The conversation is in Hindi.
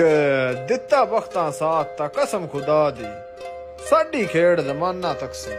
ਕਿ ਦਿੱਤਾ ਬਖਤਾਂ ਸਾਥ ਤਾਂ ਕਸਮ ਖੁਦਾ ਦੀ ਸਾਡੀ ਖੇਡ ਜ਼ਮਾਨਾ ਤੱਕ ਸੀ